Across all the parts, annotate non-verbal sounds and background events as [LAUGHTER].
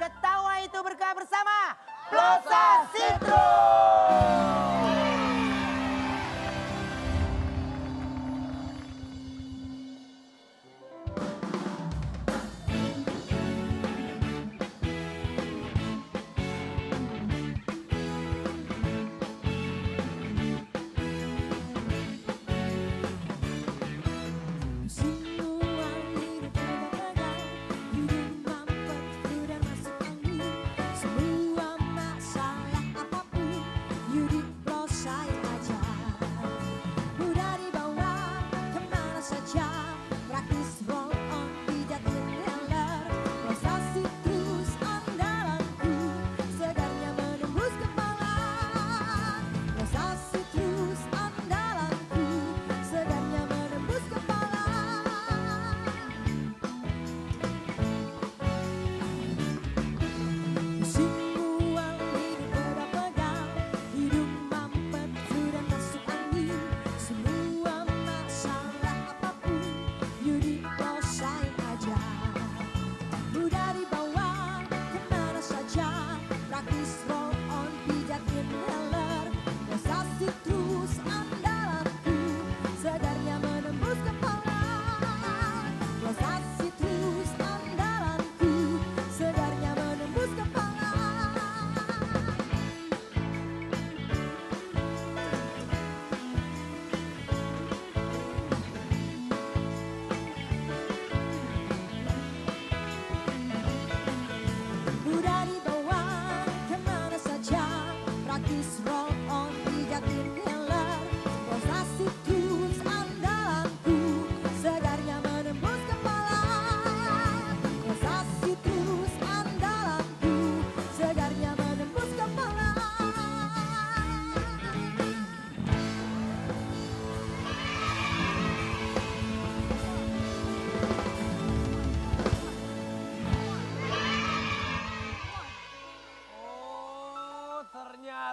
ketawa itu berkah bersama Plosa Citrus.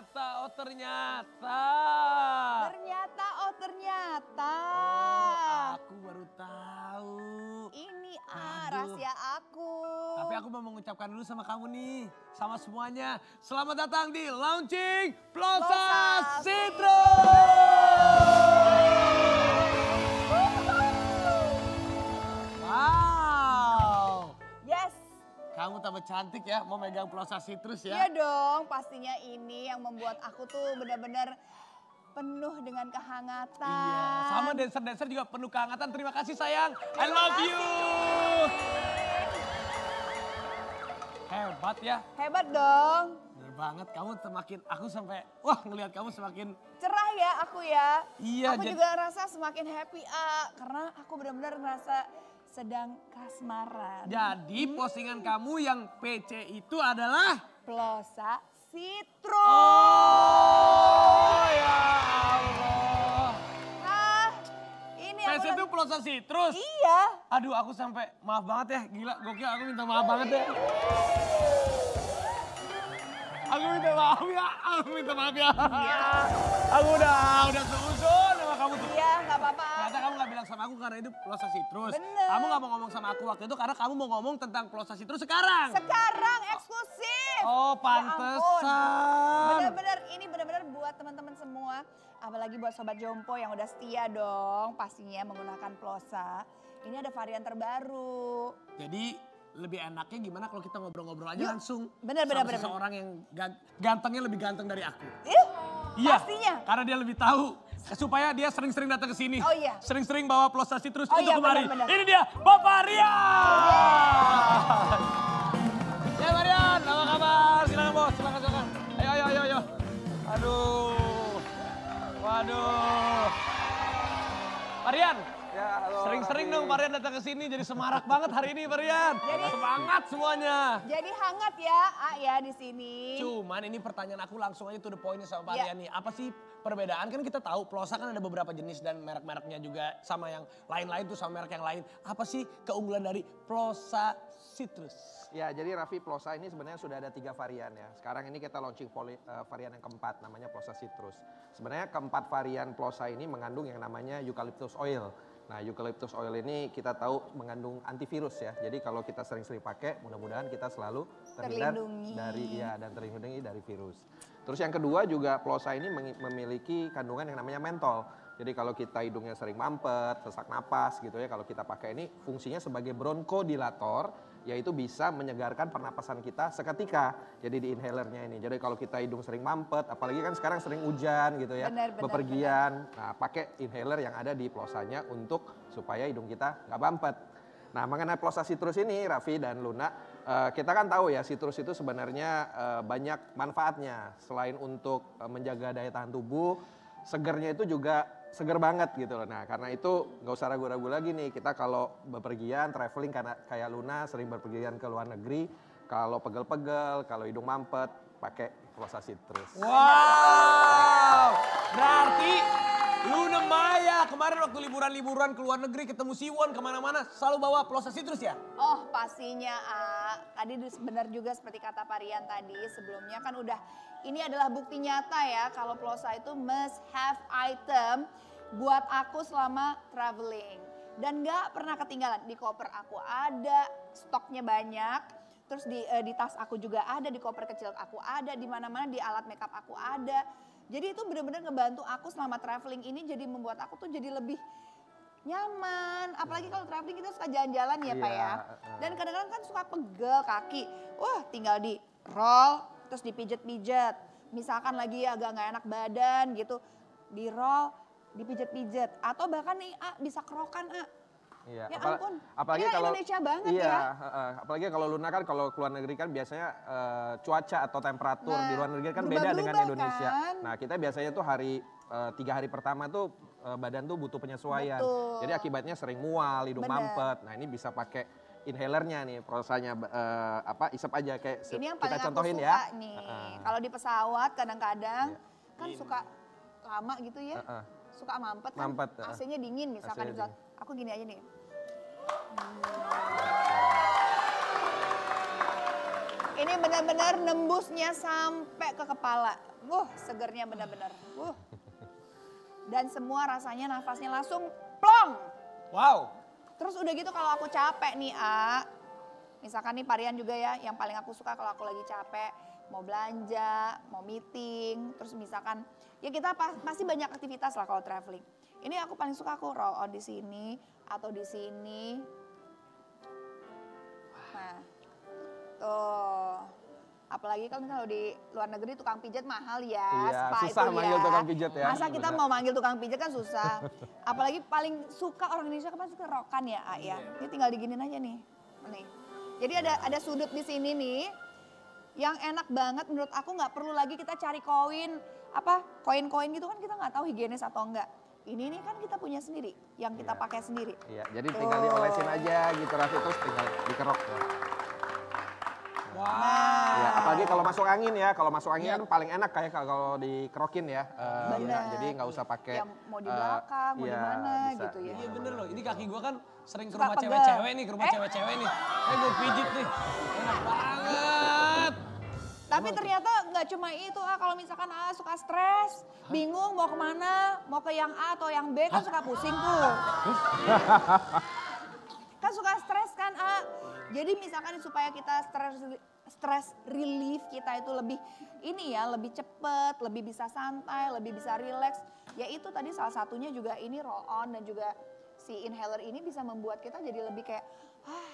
Ternyata, oh ternyata. Ternyata, oh ternyata. Oh, aku baru tahu. Ini ah, Aduh. rahasia aku. Tapi aku mau mengucapkan dulu sama kamu nih, sama semuanya. Selamat datang di launching Plosa Plosa kamu tambah cantik ya, mau megang Plosa Citrus ya. Iya dong, pastinya ini yang membuat aku tuh benar-benar penuh dengan kehangatan. Iya, sama dancer-dancer juga penuh kehangatan. Terima kasih sayang, I love you. Hebat ya, Hebat dong. bener banget. Kamu semakin, aku sampai, wah ngelihat kamu semakin Cerah ya aku ya. Iya, Aku jadi- juga ngerasa semakin happy ah karena aku benar-benar ngerasa sedang kasmaran. Jadi postingan kamu yang PC itu adalah Plosa Citrus. Oh ya Allah. Nah, ini PC itu lagi- Plosa Citrus. Iya. Aduh aku sampai maaf banget ya, gila gokil aku minta maaf banget ya. Aku minta maaf ya, aku minta maaf ya. Aku udah udah seuzon kamu gak bilang sama aku karena itu Plosa Citrus. Bener. Kamu gak mau ngomong sama aku waktu itu karena kamu mau ngomong tentang Plosa Citrus sekarang. Sekarang eksklusif. Oh Ya pantesan. Bener-bener ini bener-bener buat teman-teman semua, apalagi buat sobat jompo yang udah setia dong, pastinya menggunakan plosa. Ini ada varian terbaru. Jadi lebih enaknya gimana kalau kita ngobrol-ngobrol aja Yuk. langsung Bener, bener, sama bener, seseorang yang gan- gantengnya lebih ganteng dari aku. Iya, pastinya. karena dia lebih tahu supaya dia sering-sering datang ke sini. Oh iya. Sering-sering bawa plosa citrus Oh untuk iya, kemari. benar, benar. Ini dia Bapak Rian. Ya Marian, apa kabar? Silakan bos, silakan silakan. Ayo ayo ayo ayo. Aduh. Waduh. Marian, Ya, halo. Sering-sering dong Marian datang ke sini jadi semarak banget hari ini Marian. Jadi- Semangat semuanya. Jadi hangat ya, A ya di sini. Cuman ini pertanyaan aku langsung aja to the point sama Iya. Marian nih. Apa sih perbedaan? Kan kita tahu plosa kan ada beberapa jenis dan merek-mereknya juga sama yang lain-lain tuh sama merek yang lain. Apa sih keunggulan dari plosa citrus? Ya, jadi Raffi Plosa ini sebenarnya sudah ada tiga varian ya. Sekarang ini kita launching poli- eh, varian yang keempat, namanya Plosa Citrus. Sebenarnya keempat varian Plosa ini mengandung yang namanya eucalyptus oil. Nah, eucalyptus oil ini kita tahu mengandung antivirus ya. Jadi kalau kita sering-sering pakai, mudah-mudahan kita selalu terhindar Terlindungi. dari ya dan terlindungi dari virus. Terus yang kedua juga plosa ini memiliki kandungan yang namanya mentol. Jadi kalau kita hidungnya sering mampet, sesak napas gitu ya, kalau kita pakai ini fungsinya sebagai bronkodilator, yaitu bisa menyegarkan pernapasan kita seketika. Jadi di inhalernya ini. Jadi kalau kita hidung sering mampet, apalagi kan sekarang sering hujan gitu ya, Benar, benar, bepergian, nah pakai inhaler yang ada di plosanya untuk supaya hidung kita nggak mampet. Nah mengenai plosa citrus ini, Raffi dan Luna, eh, kita kan tahu ya citrus itu sebenarnya eh, banyak manfaatnya. Selain untuk eh, menjaga daya tahan tubuh, segernya itu juga seger banget gitu loh. Nah karena itu nggak usah ragu-ragu lagi nih. Kita kalau bepergian, traveling karena kayak Luna sering bepergian ke luar negeri, kalau pegel-pegel, kalau hidung mampet, pakai plosa citrus. Wow. Berarti Luna Maya kemarin waktu liburan-liburan ke luar negeri ketemu Siwon ke mana-mana selalu bawa plosa citrus ya? Oh pastinya A. Tadi dis- benar juga seperti kata Parian tadi sebelumnya kan udah ini adalah bukti nyata ya kalau plosa itu must have item buat aku selama traveling. Dan nggak pernah ketinggalan di koper aku ada, stoknya banyak. Terus di, eh, di tas aku juga ada, di koper kecil aku ada, di mana-mana di alat makeup aku ada. Jadi itu benar-benar ngebantu aku selama traveling ini jadi membuat aku tuh jadi lebih nyaman. Apalagi kalau traveling kita suka jalan-jalan ya Pak Iya, ya. Dan kadang-kadang kan suka pegel kaki. Wah tinggal di roll terus dipijet-pijet. Misalkan lagi agak nggak enak badan gitu. Di roll, dipijet-pijet. Atau bahkan nih A, bisa kerokan A. Iya, Ya apal- ampun, apalagi ini kalau Indonesia banget iya, ya. heeh. apalagi kalau Luna kan kalau keluar negeri kan biasanya eh, cuaca atau temperatur Nah, di luar negeri kan beda dengan berubah-berubah Indonesia. kan. Nah kita biasanya tuh hari eh, tiga hari pertama tuh eh, badan tuh butuh penyesuaian. Betul. Jadi akibatnya sering mual, hidung Bener. mampet. Nah ini bisa pakai inhalernya nih, prosesnya eh, apa isap aja kayak Ini yang kita paling aku contohin suka ya. nih. Heeh. Kalau di pesawat kadang-kadang Iya. kan suka lama gitu ya. Heeh. Suka mampet kan. Mampet, heeh. AC-nya dingin misalkan AC-nya di pesawat. Aku gini aja nih. Ini benar-benar nembusnya sampai ke kepala. Wuh, segernya benar-benar. Wuh. Dan semua rasanya nafasnya langsung plong. Wow. Terus udah gitu kalau aku capek nih, A. Misalkan nih Parian juga ya, yang paling aku suka kalau aku lagi capek, mau belanja, mau meeting, terus misalkan ya kita pa- pasti banyak aktivitas lah kalau traveling. Ini aku paling suka aku roll on di sini atau di sini. Nah, tuh. Apalagi kalau di luar negeri tukang pijat mahal ya, Iya, spa susah itu manggil ya. tukang pijat ya. Masa kita Benar. mau manggil tukang pijat kan susah. [LAUGHS] Apalagi paling suka orang Indonesia kan pasti kerokan ya, A ya. Ini tinggal diginin aja nih. Nih. Jadi ada ada sudut di sini nih yang enak banget menurut aku nggak perlu lagi kita cari koin apa koin-koin gitu kan kita nggak tahu higienis atau enggak. Ini nih kan kita punya sendiri, yang kita Iya. pakai sendiri. Iya, jadi tinggal Tuh. diolesin aja gitu Raffi terus tinggal dikerok. Ya. Wow. Ya, apalagi kalau masuk angin ya, kalau masuk angin Iya. kan paling enak kayak kalau dikerokin ya. Eh, Bener. ya, jadi nggak usah pakai. Yang mau di eh, belakang, mau di iya, mana bisa gitu ya. Iya bener loh, ini kaki gua kan sering ke rumah cewek-cewek nih, ke rumah Eh? cewek-cewek nih. Eh gue pijit nih, enak banget. Tapi ternyata nggak cuma itu ah kalau misalkan A suka stres, bingung mau ke mana, mau ke yang A atau yang B kan suka pusing tuh. [LAUGHS] kan suka stres kan A. Jadi misalkan supaya kita stres stress relief kita itu lebih ini ya lebih cepet, lebih bisa santai, lebih bisa relax. Ya itu tadi salah satunya juga ini roll on dan juga si inhaler ini bisa membuat kita jadi lebih kayak ah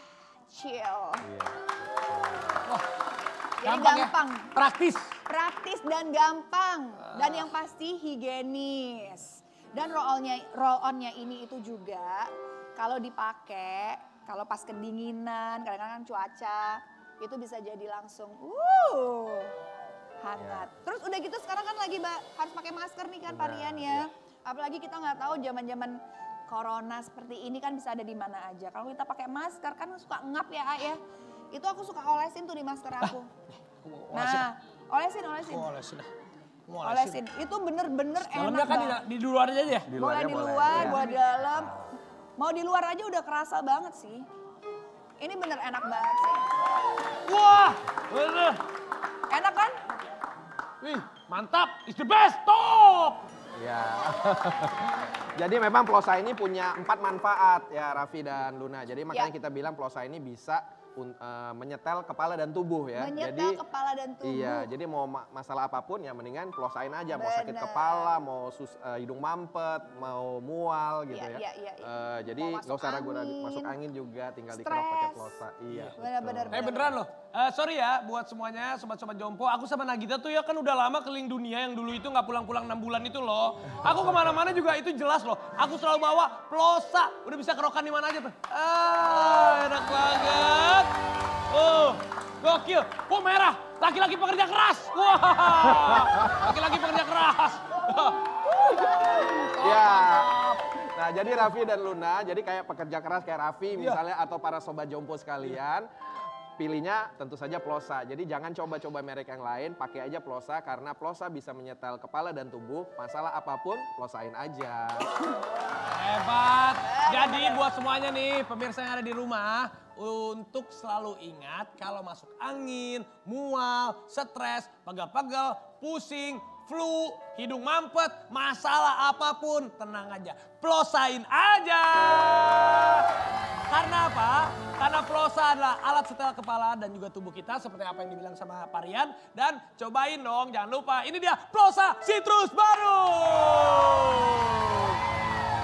chill. Iya. Jadi Gampang ya? gampang. Praktis. praktis dan gampang. Dan yang pasti higienis. Dan roll onnya roll onnya ini itu juga kalau dipakai kalau pas kedinginan kadang-kadang cuaca itu bisa jadi langsung uh hangat. Terus udah gitu sekarang kan lagi Mbak, harus pakai masker nih kan Parian ya. apalagi kita nggak tahu zaman-zaman corona seperti ini kan bisa ada di mana aja. Kalau kita pakai masker kan suka ngap ya A, ya itu aku suka olesin tuh di masker aku Nah, olesin, olesin. Mau olesin dah. Mau olesin. Olesin. Itu bener-bener Dalamnya enak kan di, banget. di luar aja ya? Di Boleh di luar, iya. boleh di dalam. Mau di luar aja udah kerasa banget sih. Ini bener enak banget sih. Wah, bener. Enak kan? Wih, mantap. It's the best. Top. Ya. [LAUGHS] Jadi memang plosa ini punya empat manfaat ya Raffi dan Luna. Jadi makanya Ya. kita bilang plosa ini bisa eh, menyetel kepala dan tubuh ya. Menyetel jadi kepala dan tubuh. Iya, jadi mau ma- masalah apa pun ya mendingan plosain aja. Mau sakit Bener. kepala, mau sus- eh, hidung mampet, mau mual gitu Iya, ya. iya, iya, iya. Eh, jadi nggak masuk usah ragu-ragu masuk angin juga, tinggal dikerok pakai plosa. Iya. Benar-benar. Eh beneran loh. Eh, sorry ya buat semuanya sobat-sobat Jompo. Aku sama Nagita tuh ya kan udah lama keliling dunia yang dulu itu nggak pulang-pulang 6 bulan itu loh. Aku ke mana-mana juga itu jelas loh. Aku selalu bawa plosa. Udah bisa kerokan di mana aja tuh. Ah enak banget. Oh gokil. Oh merah. Laki-laki pekerja keras. Wah. Laki-laki pekerja keras. Ya. Nah, jadi Raffi dan Luna, jadi kayak pekerja keras kayak Raffi Iya. misalnya atau para sobat jompo sekalian, pilihnya tentu saja Plosa. Jadi jangan coba-coba merek yang lain, pakai aja Plosa karena Plosa bisa menyetel kepala dan tubuh. Masalah apa pun, Plosain aja. Hebat. Jadi buat semuanya nih pemirsa yang ada di rumah untuk selalu ingat kalau masuk angin, mual, stres, pegel-pegel, pusing, flu, hidung mampet, masalah apa pun tenang aja. Plosain aja. Karena plosa adalah alat setel kepala dan juga tubuh kita seperti apa yang dibilang sama Parian. Dan cobain dong, jangan lupa ini dia plosa citrus baru.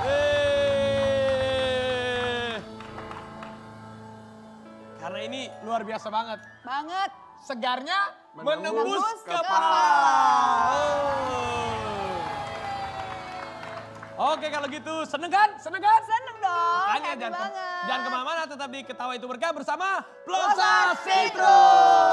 Eh. Karena ini luar biasa banget. Banget. Segarnya Menembus menembus, kepala. kepala. Oke kalau gitu seneng kan? Seneng kan? Seneng dong. Makanya happy jangan, banget. Jangan ke mana-mana tetap di Ketawa Itu Berkah bersama Plosa Citrus.